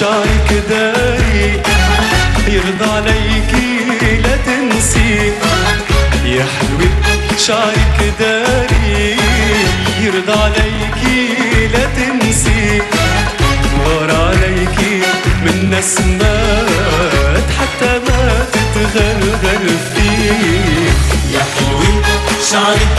شايك دايق يرضى عليكي لا تنسي. يا حلوة شايك داري يرضى عليكي لا تنسي. غار عليكي من نسمات حتى ما تتغلغل فيه. يا حلوة شعرك